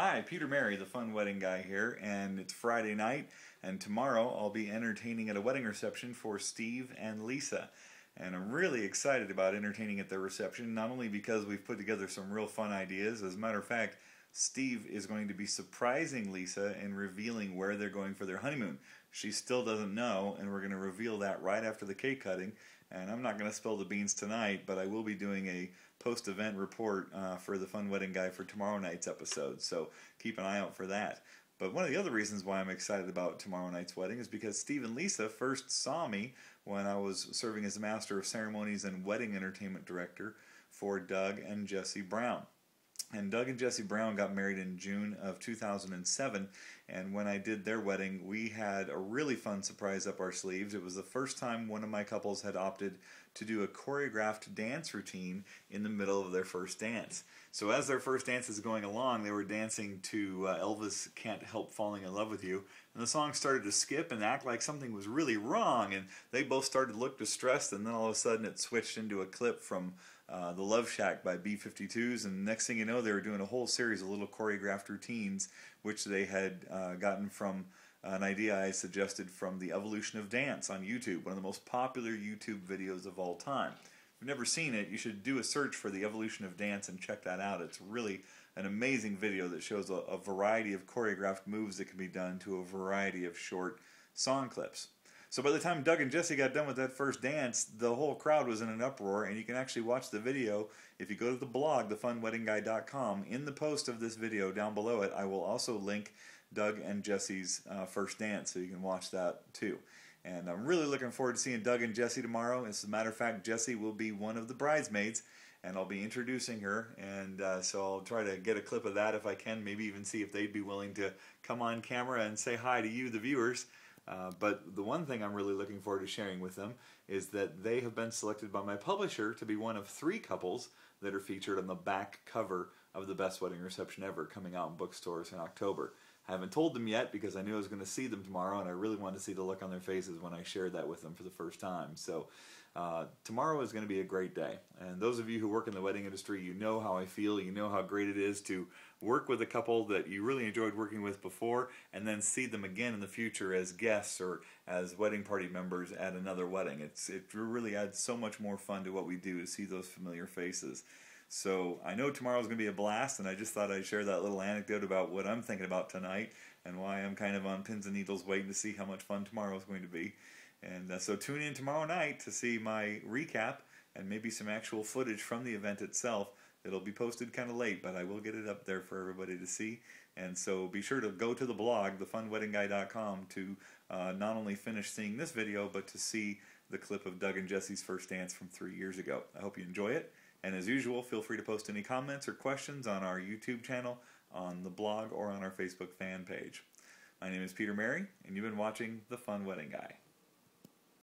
Hi, Peter Merry, the fun wedding guy here, and it's Friday night, and tomorrow I'll be entertaining at a wedding reception for Steve and Lisa. And I'm really excited about entertaining at their reception, not only because we've put together some real fun ideas, as a matter of fact, Steve is going to be surprising Lisa and revealing where they're going for their honeymoon. She still doesn't know, and we're going to reveal that right after the cake cutting. And I'm not going to spill the beans tonight, but I will be doing a post event report uh, for the Fun Wedding Guy for tomorrow night's episode. So keep an eye out for that. But one of the other reasons why I'm excited about tomorrow night's wedding is because Steve and Lisa first saw me when I was serving as a Master of Ceremonies and Wedding Entertainment Director for Doug and Jesse Brown. And Doug and Jesse Brown got married in June of 2007. And when I did their wedding, we had a really fun surprise up our sleeves. It was the first time one of my couples had opted to do a choreographed dance routine in the middle of their first dance. So, as their first dance is going along, they were dancing to uh, Elvis Can't Help Falling in Love with You. And the song started to skip and act like something was really wrong. And they both started to look distressed. And then all of a sudden, it switched into a clip from uh, The Love Shack by B 52s. And next thing you know, they were doing a whole series of little choreographed routines, which they had uh, gotten from an idea I suggested from The Evolution of Dance on YouTube, one of the most popular YouTube videos of all time. If you've never seen it, you should do a search for The Evolution of Dance and check that out. It's really an amazing video that shows a, a variety of choreographed moves that can be done to a variety of short song clips. So by the time Doug and Jesse got done with that first dance, the whole crowd was in an uproar, and you can actually watch the video if you go to the blog, thefunweddingguy.com. In the post of this video down below it, I will also link Doug and Jesse's uh, first dance, so you can watch that too. And I'm really looking forward to seeing Doug and Jesse tomorrow. As a matter of fact, Jesse will be one of the bridesmaids, and I'll be introducing her. And uh, so I'll try to get a clip of that if I can, maybe even see if they'd be willing to come on camera and say hi to you, the viewers. Uh, but the one thing I'm really looking forward to sharing with them is that they have been selected by my publisher to be one of three couples that are featured on the back cover of the Best Wedding Reception Ever coming out in bookstores in October. I haven't told them yet because I knew I was going to see them tomorrow, and I really wanted to see the look on their faces when I shared that with them for the first time. So, uh, tomorrow is going to be a great day. And those of you who work in the wedding industry, you know how I feel. You know how great it is to work with a couple that you really enjoyed working with before, and then see them again in the future as guests or as wedding party members at another wedding. It's it really adds so much more fun to what we do to see those familiar faces. So I know tomorrow's going to be a blast, and I just thought I'd share that little anecdote about what I'm thinking about tonight and why I'm kind of on pins and needles waiting to see how much fun tomorrow is going to be. And uh, so tune in tomorrow night to see my recap and maybe some actual footage from the event itself. It'll be posted kind of late, but I will get it up there for everybody to see. And so be sure to go to the blog, thefunweddingguy.com, to uh, not only finish seeing this video, but to see the clip of Doug and Jesse's first dance from three years ago. I hope you enjoy it. And as usual, feel free to post any comments or questions on our YouTube channel, on the blog, or on our Facebook fan page. My name is Peter Merry, and you've been watching The Fun Wedding Guy.